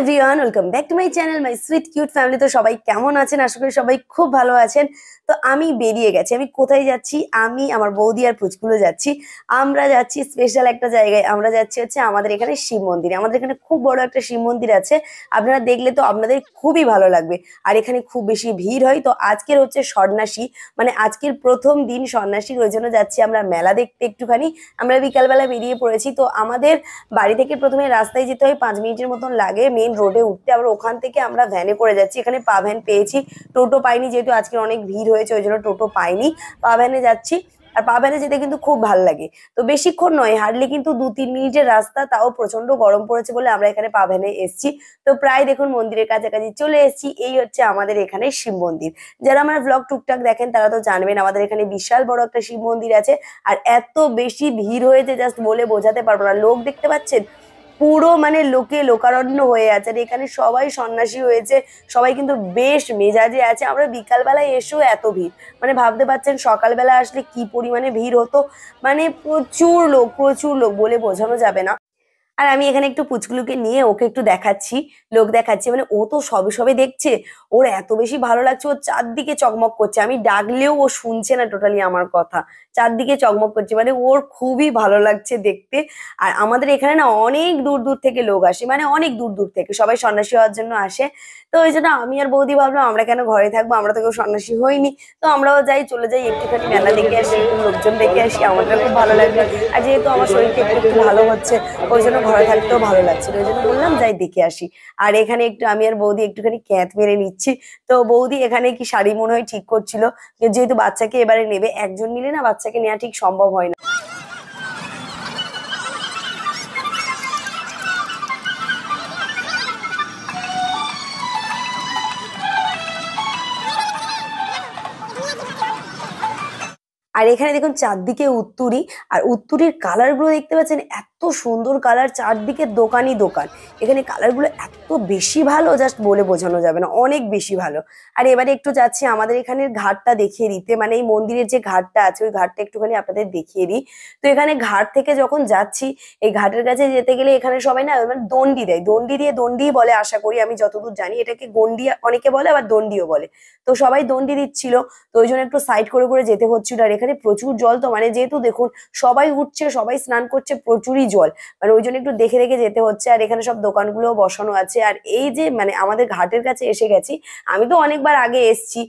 Everyone welcome back to my channel my sweet cute family তো সবাই কেমন আছেন? আশা করি সবাই খুব ভালো আছেন। তো আমি বেরিয়ে গেছি। আমি কোথায় যাচ্ছি? আমি আমার বৌদি আর পুচকুলো যাচ্ছি। আমরা যাচ্ছি স্পেশাল একটা জায়গায়। আমরা যাচ্ছি হচ্ছে আমাদের এখানে শিব মন্দিরে। আমাদের এখানে খুব বড় একটা শিব মন্দির আছে। আপনারা দেখলে তো আপনাদের খুবই ভালো লাগবে। আর এখানে খুব বেশি ভিড় হয়। তো আজকের হচ্ছে সন্ন্যাসী। মানে আজকের প্রথম দিন সন্ন্যাসীর। ওই জন্য যাচ্ছি আমরা মেলা দেখতে একটুখানি। আমরা বিকালবেলা বেরিয়ে পড়েছি। তো আমাদের বাড়ি থেকে প্রথমে রাস্তায় যেতে হয়। পাঁচ মিনিটের মতন লাগে। মেন রোডে উঠতে। আবার ওখান থেকে আমরা ভ্যানে করে যাচ্ছি। এখানে পা ভ্যান পেয়েছি। টোটো পাইনি যেহেতু আজকে অনেক ভিড় হয়েছে, ওই জন্য টোটো পাইনি। পা ভ্যানে যাচ্ছি। আর পা ভ্যানে যেতে কিন্তু খুব ভালো লাগে। তো বেশিক্ষণ নয় হার্ডলি কিন্তু দু তিন মিনিটের রাস্তা, তাও প্রচণ্ড গরম পড়েছে বলে আমরা এখানে পা ভ্যানে এসছি। তো প্রায় দেখুন মন্দিরের কাছাকাছি চলে এসেছি। এই হচ্ছে আমাদের এখানে শিব মন্দির। যারা আমার ব্লগ টুকটাক দেখেন, তারা তো জানবেন আমাদের এখানে বিশাল বড় একটা শিব মন্দির আছে। আর এত বেশি ভিড় হয়েছে জাস্ট বলে বোঝাতে পারব না। লোক দেখতে পাচ্ছেন? পুরো মানে লোকে লোকারণ্য হয়ে আছে আর এখানে সবাই সন্ন্যাসী হয়েছে, সবাই কিন্তু বেশ মেজাজে আছে। আমরা বিকালবেলায় এসেও এত ভিড়। মানে ভাবতে পারছেন সকালবেলা আসলে কি পরিমাণে ভিড় হতো? মানে প্রচুর লোক প্রচুর লোক বলে বোঝানো যাবে না। আর আমি এখানে একটু পুচকুলুকে নিয়ে ওকে একটু দেখাচ্ছি, লোক দেখাচ্ছি। মানে ও তো সবে সবে দেখছে, ওর এত বেশি ভালো লাগছে, ও চারদিকে চকমক করছে। আমি ডাকলেও ও শুনছে না টোটালি আমার কথা। চারদিকে চকমক করছে। মানে ওর খুবই ভালো লাগছে দেখতে। আর আমাদের এখানে না অনেক দূর দূর থেকে লোক আসে মানে অনেক দূর দূর থেকে। সবাই সন্ন্যাসী হওয়ার জন্য আসে। তো ওই জন্য আমি আর বৌদি ভাবলাম, আমরা কেন ঘরে থাকব? আমরা তো কেউ সন্ন্যাসী হইনি। তো আমরাও যাই, চলে যাই, একটুখানি মেলা দেখে আসি লোকজন দেখে আসি। আমাদের খুব ভালো লাগবে আর যেহেতু আমার শরীরটা একটু একটু ভালো হচ্ছে, ওই জন্য ঘরে থাকতেও ভালো লাগছে। ওই জন্য বললাম, যাই দেখে আসি। আর এখানে একটু, আমি আর বৌদি একটুখানি ক্যাঁত মেরে নিচ্ছি। তো বৌদি এখানে কি শাড়ি মনে হয় ঠিক করছিল? যেহেতু বাচ্চাকে এবারে নেবে, একজন মিলে না বাচ্চাকে নেওয়া ঠিক সম্ভব হয় না। আর এখানে দেখুন চারদিকে উত্তুরি, আর উত্তুরির কালারগুলো দেখতে পাচ্ছেন এত সুন্দর কালার চারদিকে দোকানই দোকান। এখানে কালারগুলো এত বেশি ভালো জাস্ট বলে বোঝানো যাবে না, অনেক বেশি ভালো। আর এবারে একটু যাচ্ছি, আমাদের এখানের ঘাটটা দেখিয়ে দিতে মানে এই মন্দিরের যে ঘাটটা আছে, ওই ঘাটটা একটুখানি আপনাদের দেখিয়ে দিই। তো এখানে ঘাট থেকে যখন যাচ্ছি, এই ঘাটের কাছে যেতে গেলে এখানে সবাই না মানে দণ্ডি দেয়। দণ্ডি দিয়ে দণ্ডি বলে আশা করি, আমি যতদূর জানি, এটাকে গন্ডি অনেকে বলে, আবার দণ্ডিও বলে। তো সবাই দণ্ডি দিচ্ছিল, তো ওই জন্য একটু সাইড করে করে যেতে হচ্ছিল। আর এখানে প্রচুর জল তো মানে যেহেতু দেখুন, সবাই উঠছে, সবাই স্নান করছে, প্রচুরই জল। মানে ওই জন্য একটু দেখে দেখে যেতে হচ্ছে। আর এখানে সব দোকানগুলো বসানো আছে। আর এই যে মানে আমাদের ঘাটের কাছে এসে গেছি, আমি তো অনেকবার আগে এসছি।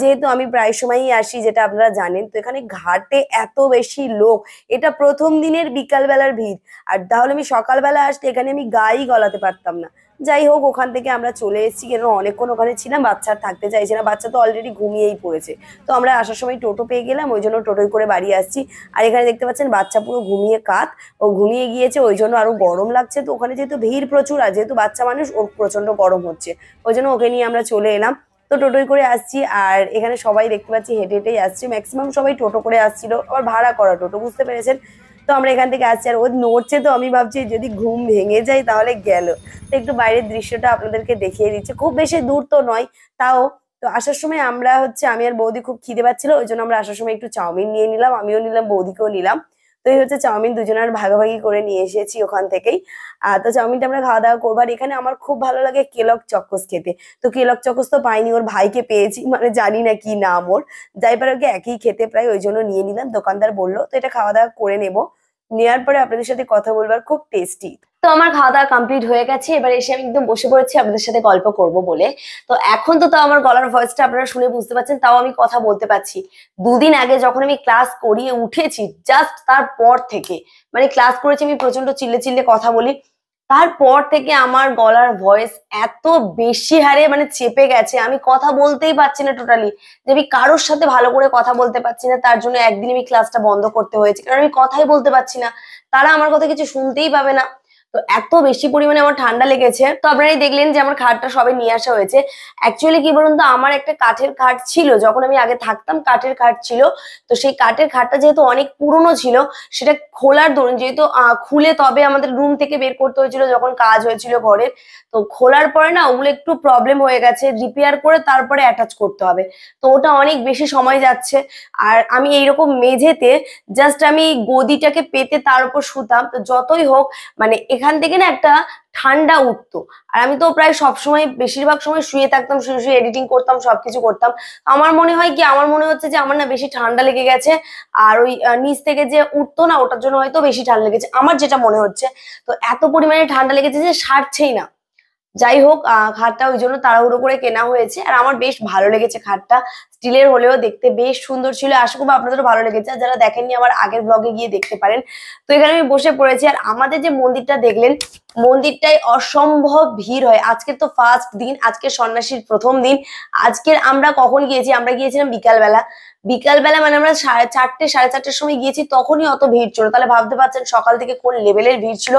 যেহেতু আমি প্রায় সময়ই আসি, যেটা আপনারা জানেন, তো এখানে ঘাটে এত বেশি লোক। এটা প্রথম দিনের বিকালবেলার ভিড়। আর তাহলে আমি সকালবেলা আসলে এখানে আমি গাই গলাতে পারতাম না। যাই হোক, ওখান থেকে আমরা চলে এসেছি। কেন অনেকক্ষণ ওখানে ছিলাম, বাচ্চা থাকতে চাইছে না। বাচ্চা তো অলরেডি ঘুমিয়েই পড়েছে। তো আমরা আসার সময় টোটো পেয়ে গেলাম, ওই জন্য টোটোয় করে বাড়ি আসছি। আর এখানে দেখতে পাচ্ছেন, বাচ্চা পুরো ঘুমিয়ে কাত। ও ঘুমিয়ে গিয়েছে, ওই জন্য আরও গরম লাগছে। তো ওখানে যেহেতু ভিড় প্রচুর, আর যেহেতু বাচ্চা মানুষ, ওর প্রচণ্ড গরম হচ্ছে। ওই জন্য ওকে নিয়ে আমরা চলে এলাম। তো টোটোয় করে আসছি, আর এখানে সবাই দেখতে পাচ্ছি হেঁটে হেঁটেই আসছে। ম্যাক্সিমাম সবাই টোটো করে আসছিল। আবার ভাড়া করা টোটো, বুঝতে পেরেছেন? তো আমরা এখান থেকে আসছি। আর ও নড়ছে তো, আমি ভাবছি যদি ঘুম ভেঙে যায় তাহলে গেল। তো একটু বাইরের দৃশ্যটা আপনাদেরকে দেখিয়ে দিচ্ছে। খুব বেশি দূর তো নয়, তাও তো আসার সময় আমরা হচ্ছে, আমি আর বৌদি খুব খিদে পাচ্ছিল, ওই জন্য আমরা আসার সময় একটু চাউমিন নিয়ে নিলাম, আমিও নিলাম, বৌদিকেও নিলাম। তো এই হচ্ছে চাউমিন দুজনের ভাগাভাগি করে নিয়ে এসেছি ওখান থেকেই। আর তো চাউমিনটা আমরা খাওয়া দাওয়া করব। আর এখানে আমার খুব ভালো লাগে কেলক চকস খেতে। তো কেলক চকস তো পাইনি, ওর ভাইকে পেয়েছি। মানে জানি না কি নাম ওর। যাই পারে ওকে একই খেতে প্রায় ওই জন্য নিয়ে নিলাম। দোকানদার বলল, তো এটা খাওয়া দাওয়া করে নেব। নেওয়ার পরে আপনাদের সাথে কথা বলবার খুব টেস্টি তো আমার খাওয়া দাওয়া কমপ্লিট হয়ে গেছে, এবার এসে আমি একদম বসে পড়েছি, আপনাদের সাথে গল্প করব বলে। তো এখন তো তাও আমার গলার ভয়েসটা আপনারা শুনে বুঝতে পারছেন, তাও আমি কথা বলতে পারছি। দুদিন আগে যখন আমি ক্লাস করিয়ে উঠেছি জাস্ট তারপর থেকে মানে ক্লাস করেছি আমি প্রচণ্ড চিল্লে চিল্লে কথা বলি তারপর থেকে আমার গলার ভয়েস এত বেশি হারে মানে চেপে গেছে, আমি কথা বলতেই পারছি না টোটালি যে আমি কারোর সাথে ভালো করে কথা বলতে পারছি না, তার জন্য একদিন আমি ক্লাসটা বন্ধ করতে হয়েছে, কারণ আমি কথাই বলতে পারছি না, তারা আমার কথা কিছু শুনতেই পাবে না। তো এত বেশি পরিমাণে আমার ঠান্ডা লেগেছে। তো আপনারাই দেখলেন যে আমার খাটটা সবে নিয়ে আসা হয়েছে। অ্যাকচুয়ালি কি বলুন তো, আমার একটা কাঠের খাট ছিল, যখন আমি আগে থাকতাম কাঠের খাট ছিল। তো সেই কাঠের খাটটা যেহেতু অনেক পুরনো ছিল, সেটা খোলার দরুন যেহেতু খুলে তবে আমাদের রুম থেকে বের করতে হয়েছিল যখন কাজ হয়েছিল ঘরের। তো খোলার পরে না, ওগুলো একটু প্রবলেম হয়ে গেছে রিপেয়ার করে তারপরে অ্যাটাচ করতে হবে। তো ওটা অনেক বেশি সময় যাচ্ছে। আর আমি এইরকম মেঝেতে জাস্ট আমি গদিটাকে পেতে তার উপর শুতাম। তো যতই হোক মানে এখানে থেকে না একটা ঠান্ডা উঠতো। আর আমি তো প্রায় সবসময়, বেশিরভাগ সময় শুয়ে থাকতাম, শুয়ে শুয়ে এডিটিং করতাম, সবকিছু করতাম। আমার মনে হয় কি, আমার মনে হচ্ছে যে আমার না বেশি ঠান্ডা লেগে গেছে। আর ওই নিচ থেকে যে উঠতো না, ওটার জন্য হয়তো বেশি ঠান্ডা লেগেছে। আমার যেটা মনে হচ্ছে, তো এত পরিমাণে ঠান্ডা লেগেছে যে সারছেই না। যাই হোক খাটটা ওই জন্য তাড়াহুড়ো করে কেনা হয়েছে। আর আমার বেশ ভালো লেগেছে খাটটা। স্টিলের হলেও দেখতে বেশ সুন্দর ছিল। আশা করব আপনাদেরও ভালো লেগেছে। আর যারা দেখেননি আমার আগের ব্লগে গিয়ে দেখতে পারেন। তো এখানে আমি বসে পড়েছি। আর আমাদের যে মন্দিরটা দেখলেন মন্দিরটাই অসম্ভব ভিড় হয়। আজকে তো ফার্স্ট দিন, আজকে সন্ন্যাসীর প্রথম দিন। আজকের আমরা কখন গিয়েছি? আমরা গিয়েছিলাম বিকালবেলা। বিকালবেলা মানে আমরা সাড়ে চারটে, সাড়ে চারটের সময় গিয়েছি, তখনই অত ভিড় ছিল। তাহলে ভাবতে পারছেন সকাল থেকে কোন লেভেলের ভিড় ছিল।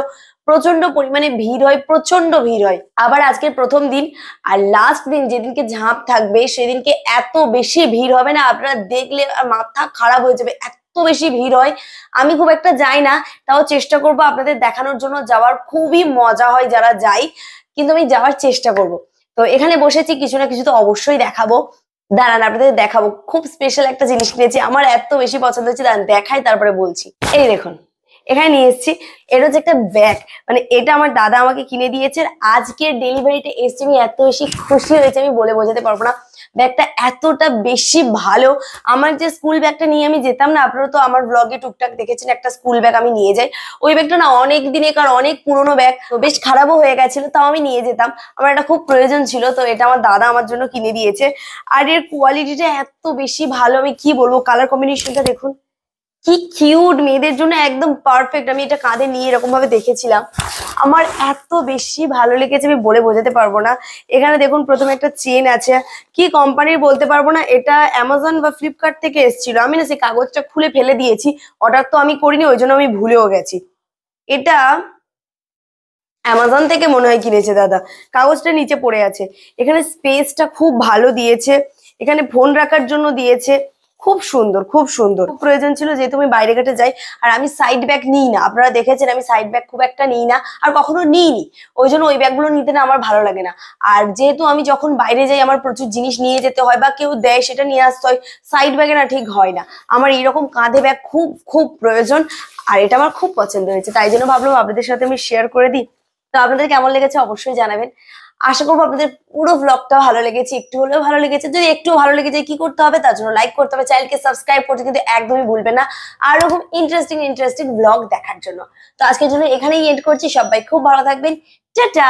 প্রচণ্ড পরিমাণে ভিড় হয় প্রচণ্ড ভিড় হয়। আবার আজকের প্রথম দিন আর লাস্ট দিন যেদিনকে ঝাঁপ থাকবে, সেদিনকে এত বেশি ভিড় হবে না। আপনারা দেখলে মাথা খারাপ হয়ে যাবে, এত বেশি ভিড় হয়। আমি খুব একটা যাই না, তাও চেষ্টা করব আপনাদের দেখানোর জন্য যাওয়ার। খুবই মজা হয় যারা যাই, কিন্তু আমি যাওয়ার চেষ্টা করব। তো এখানে বসেছি, কিছু না কিছু তো অবশ্যই দেখাবো। দাঁড়ান, আপনাদের দেখাবো। খুব স্পেশাল একটা জিনিস নিয়েছি, আমার এত বেশি পছন্দ হচ্ছে দাঁড়ান, দেখাই, তারপরে বলছি। এই দেখুন। এখানে নিয়ে এসেছি। এটা হচ্ছে একটা ব্যাগ মানে এটা আমার দাদা আমাকে কিনে দিয়েছে আজকের ডেলিভারিটা এসছে। আমি এত বেশি খুশি হয়েছে, আমি বলে বোঝাতে পারব না। ব্যাগটা এতটা বেশি ভালো। আমার যে স্কুল ব্যাগটা নিয়ে আমি যেতাম না, আপনারা তো আমার ব্লগে টুকটাক দেখেছেন, একটা স্কুল ব্যাগ আমি নিয়ে যাই। ওই ব্যাগটা না অনেক দিনেকার, অনেক পুরনো ব্যাগ বেশ খারাপও হয়ে গেছিল, তাও আমি নিয়ে যেতাম। আমার এটা খুব প্রয়োজন ছিল, তো এটা আমার দাদা আমার জন্য কিনে দিয়েছে। আর এর কোয়ালিটিটা এত বেশি ভালো, আমি কি বলব? কালার কম্বিনেশনটা দেখুন। কি কিউট মেয়েদের জন্য একদম পারফেক্ট আমি এটা কাঁধে নিয়ে এরকম ভাবে দেখেছিলাম। আমার এত বেশি ভালো লেগেছে, আমি বলে বোঝাতে পারব না। এখানে দেখুন, প্রথমে একটা চেন আছে। কি কোম্পানির বলতে পারব না, এটা অ্যামাজন বা ফ্লিপকার্ট থেকে এসেছিল। আমি না সেই কাগজটা খুলে ফেলে দিয়েছি অর্ডার তো আমি করিনি, ওই জন্য আমি ভুলেও গেছি। এটা অ্যামাজন থেকে মনে হয় কিনেছে দাদা। কাগজটা নিচে পড়ে আছে। এখানে স্পেসটা খুব ভালো দিয়েছে। এখানে ফোন রাখার জন্য দিয়েছে। খুব সুন্দর খুব সুন্দর। প্রয়োজন ছিল যেহেতু আমি বাইরে ঘাটে যাই, আর আমি সাইড ব্যাগ নিই না। আপনারা দেখেছেন আমি সাইড ব্যাগ খুব একটা নিই না, আর কখনো নিইনি। ওই জন্য ওই ব্যাগগুলো নিতে না আমার ভালো লাগে না। আর যেহেতু আমি যখন বাইরে যাই, আমার প্রচুর জিনিস নিয়ে যেতে হয় বা কেউ দেয়, সেটা নিয়ে আসতে হয় সাইড ব্যাগে না ঠিক হয় না। আমার এরকম কাঁধে ব্যাগ খুব খুব প্রয়োজন, আর এটা আমার খুব পছন্দ হয়েছে। তাই জন্য ভাবলাম আপনাদের সাথে আমি শেয়ার করে দিই। তো আপনাদের কেমন লেগেছে অবশ্যই জানাবেন। আশা করব আপনাদের পুরো ব্লগটা ভালো লেগেছে, একটু হলেও ভালো লেগেছে। যদি একটু ভালো লেগে যায়, কি করতে হবে? তার জন্য লাইক করতে হবে চ্যানেলকে সাবস্ক্রাইব করতে কিন্তু একদমই ভুলবে না। আর ওরকম ইন্টারেস্টিং ইন্টারেস্টিং ব্লগ দেখার জন্য। তো আজকের জন্য এখানেই এন্ড করছি। সবাই খুব ভালো থাকবেন। টাটা!